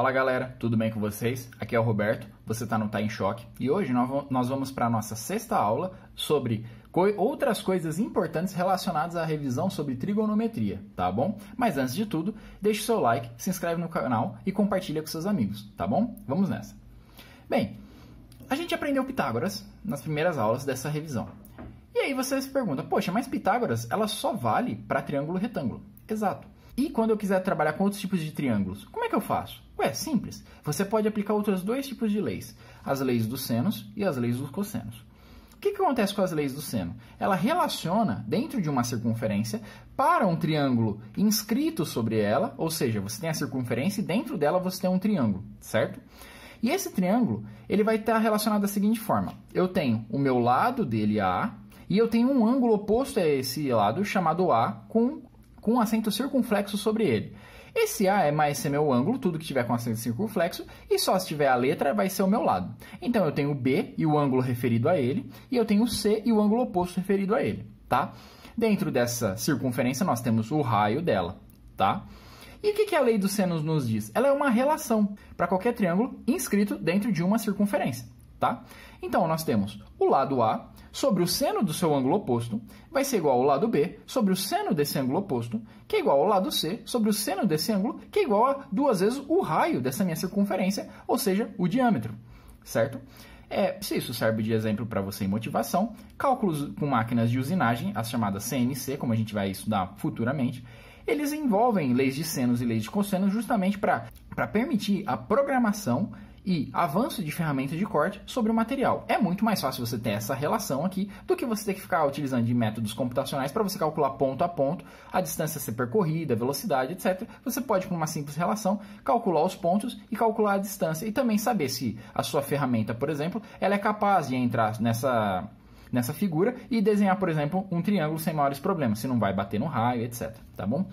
Fala galera, tudo bem com vocês? Aqui é o Roberto, você está no Tá em Choque e hoje nós vamos para a nossa sexta aula sobre outras coisas importantes relacionadas à revisão sobre trigonometria, tá bom? Mas antes de tudo, deixe seu like, se inscreve no canal e compartilha com seus amigos, tá bom? Vamos nessa. Bem, a gente aprendeu Pitágoras nas primeiras aulas dessa revisão. E aí você se pergunta, poxa, mas Pitágoras ela só vale para triângulo retângulo. Exato. E quando eu quiser trabalhar com outros tipos de triângulos, como é que eu faço? Ué, simples. Você pode aplicar outros dois tipos de leis: as leis dos senos e as leis dos cossenos. O que, que acontece com as leis do seno? Ela relaciona dentro de uma circunferência para um triângulo inscrito sobre ela, ou seja, você tem a circunferência e dentro dela você tem um triângulo, certo? E esse triângulo ele vai estar relacionado da seguinte forma: eu tenho o meu lado dele A e eu tenho um ângulo oposto a esse lado chamado A com com um acento circunflexo sobre ele. Esse A é mais ser meu ângulo, tudo que tiver com acento circunflexo, e só se tiver a letra vai ser o meu lado. Então eu tenho B e o ângulo referido a ele, e eu tenho C e o ângulo oposto referido a ele, tá? Dentro dessa circunferência nós temos o raio dela, tá? E o que a lei dos senos nos diz? Ela é uma relação para qualquer triângulo inscrito dentro de uma circunferência, tá? Então nós temos o lado A sobre o seno do seu ângulo oposto vai ser igual ao lado B sobre o seno desse ângulo oposto, que é igual ao lado C sobre o seno desse ângulo, que é igual a duas vezes o raio dessa minha circunferência, ou seja, o diâmetro, certo? É, se isso serve de exemplo para você em motivação, cálculos com máquinas de usinagem, as chamadas CNC, como a gente vai estudar futuramente, eles envolvem leis de senos e leis de cossenos justamente para permitir a programação e avanço de ferramentas de corte sobre o material. É muito mais fácil você ter essa relação aqui do que você ter que ficar utilizando de métodos computacionais para você calcular ponto a ponto a distância a ser percorrida, a velocidade, etc. Você pode, com uma simples relação, calcular os pontos e calcular a distância e também saber se a sua ferramenta, por exemplo, ela é capaz de entrar nessa nessa figura e desenhar, por exemplo, um triângulo sem maiores problemas, se não vai bater no raio, etc. Tá bom?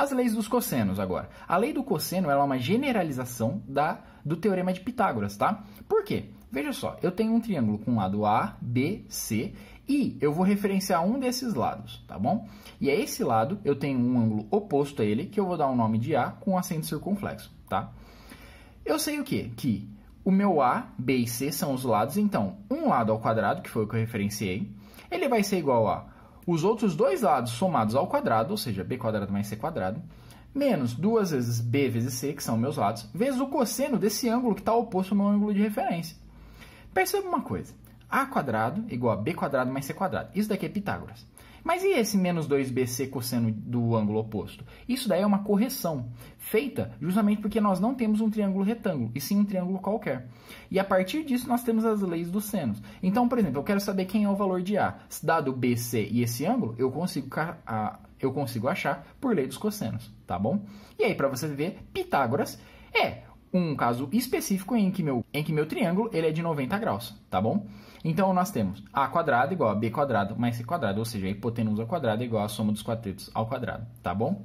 As leis dos cossenos agora. A lei do cosseno é uma generalização da, do teorema de Pitágoras, tá? Por quê? Veja só, eu tenho um triângulo com lado A, B, C e eu vou referenciar um desses lados, tá bom? E a esse lado eu tenho um ângulo oposto a ele que eu vou dar o um nome de A com acento circunflexo, tá? Eu sei o quê? Que o meu A, B e C são os lados, então um lado ao quadrado, que foi o que eu referenciei, ele vai ser igual a os outros dois lados somados ao quadrado, ou seja, b quadrado mais c quadrado, menos duas vezes b vezes c, que são meus lados, vezes o cosseno desse ângulo que está oposto ao meu ângulo de referência. Perceba uma coisa, a quadrado igual a b quadrado mais c quadrado. Isso daqui é Pitágoras. Mas e esse menos 2bc cosseno do ângulo oposto? Isso daí é uma correção, feita justamente porque nós não temos um triângulo retângulo, e sim um triângulo qualquer. E a partir disso nós temos as leis dos senos. Então, por exemplo, eu quero saber quem é o valor de A. Dado BC e esse ângulo, eu consigo, eu consigo achar por lei dos cossenos, tá bom? E aí, para você ver, Pitágoras é um caso específico em que meu, em que meu triângulo ele é de 90 graus, tá bom? Então, nós temos a quadrado igual a b quadrado mais c quadrado, ou seja, a hipotenusa quadrada igual a soma dos quatetos ao quadrado, tá bom?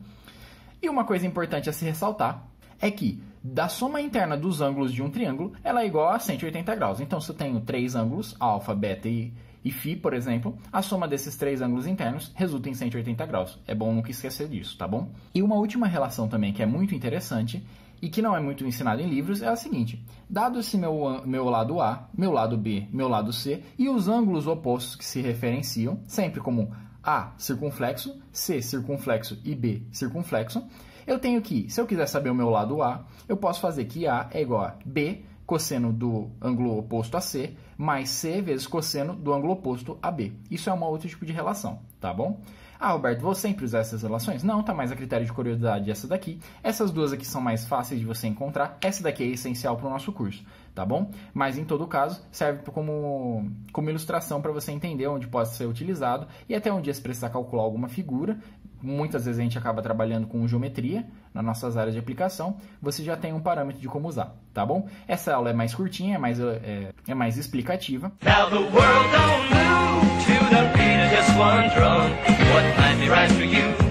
E uma coisa importante a se ressaltar é que da soma interna dos ângulos de um triângulo, ela é igual a 180 graus. Então, se eu tenho três ângulos, alfa, beta e, e φ, por exemplo, a soma desses três ângulos internos resulta em 180 graus. É bom nunca esquecer disso, tá bom? E uma última relação também que é muito interessante e que não é muito ensinado em livros é a seguinte: dado esse meu, meu lado A, meu lado B, meu lado C e os ângulos opostos que se referenciam, sempre como A circunflexo, C circunflexo e B circunflexo, eu tenho que, se eu quiser saber o meu lado A, eu posso fazer que A é igual a B cosseno do ângulo oposto a C mais C vezes cosseno do ângulo oposto a B. Isso é um outro tipo de relação, tá bom? Ah, Roberto, vou sempre usar essas relações? Não, tá mais a critério de curiosidade essa daqui. Essas duas aqui são mais fáceis de você encontrar. Essa daqui é essencial para o nosso curso, tá bom? Mas em todo caso, serve como, como ilustração para você entender onde pode ser utilizado e até um dia se precisar calcular alguma figura. Muitas vezes a gente acaba trabalhando com geometria nas nossas áreas de aplicação. Você já tem um parâmetro de como usar, tá bom? Essa aula é mais curtinha, é mais, é, é mais explicativa. Now the world don't move to the beat of just one drum. What might be right for you